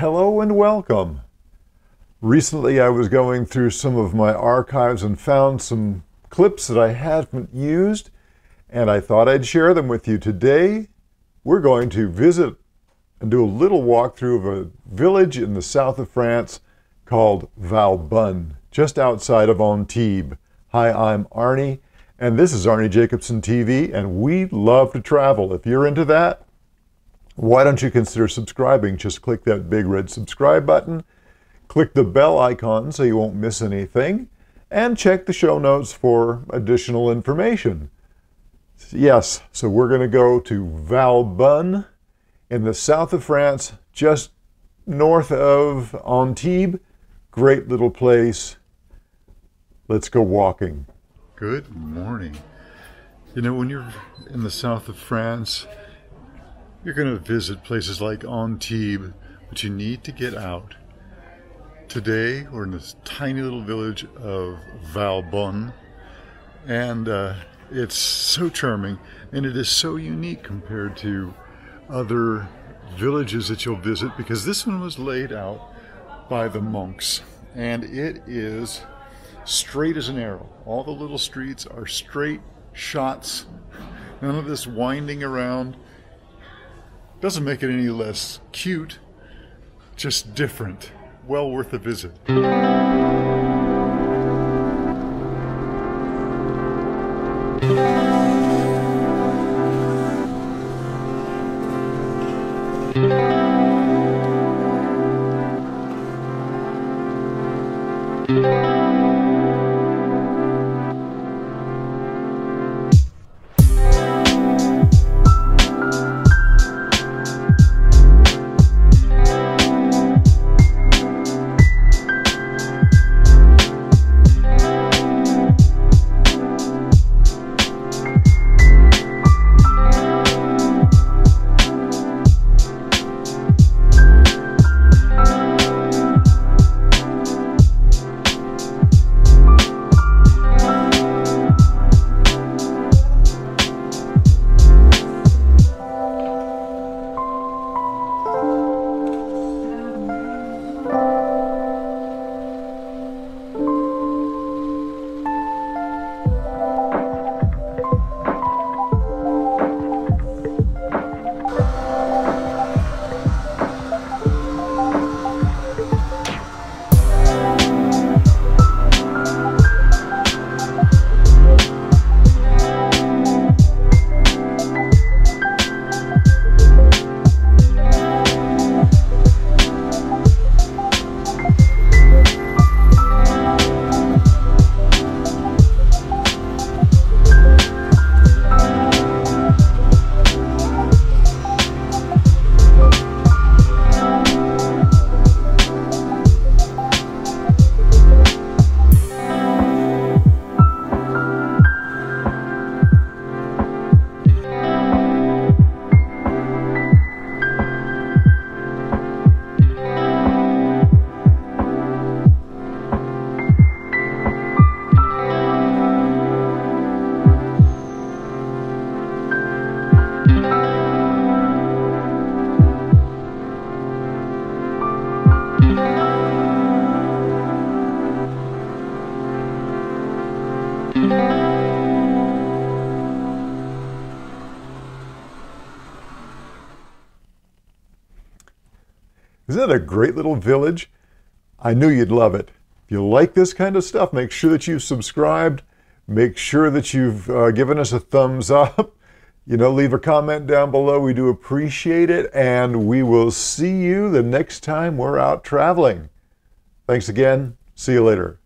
Hello and welcome. Recently, I was going through some of my archives and found some clips that I haven't used, and I thought I'd share them with you. Today, we're going to visit and do a little walkthrough of a village in the south of France called Valbonne, just outside of Antibes. Hi, I'm Arnie, and this is Arnie Jacobsen TV, and we love to travel. If you're into that, why don't you consider subscribing? Just click that big red subscribe button, click the bell icon so you won't miss anything, and check the show notes for additional information. Yes, so we're going to go to Valbonne in the south of France, just north of Antibes. Great little place. Let's go walking. Good morning. You know, when you're in the south of France, you're going to visit places like Antibes, but you need to get out. Today, we're in this tiny little village of Valbonne, and uh, it's so charming, and it is so unique compared to other villages that you'll visit because this one was laid out by the monks, and it is straight as an arrow. All the little streets are straight shots, none of this winding around. Doesn't make it any less cute, just different. Well worth a visit. Isn't that a great little village? I knew you'd love it. If you like this kind of stuff, make sure that you've subscribed. Make sure that you've uh, given us a thumbs up. You know, leave a comment down below. We do appreciate it. And we will see you the next time we're out traveling. Thanks again. See you later.